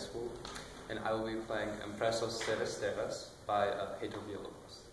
School, and I will be playing Impresos Steres Steres by Pedro Villalobos.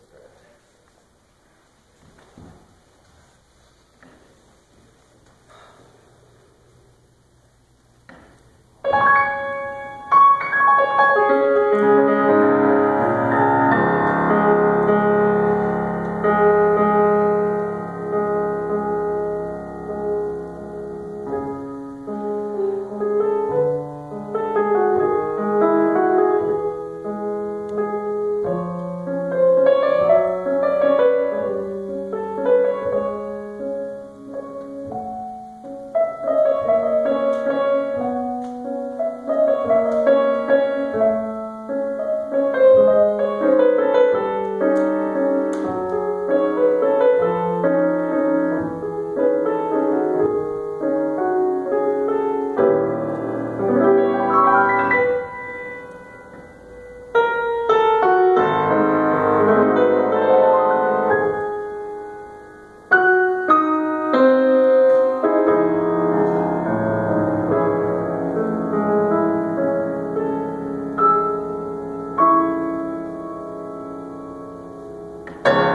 Music.